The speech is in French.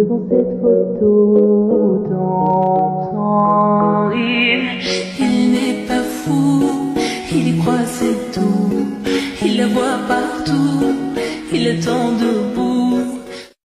devant cette photo dans ton lit. Il n'est pas fou, il y croit c'est tout. Il la voit partout, il est attend debout.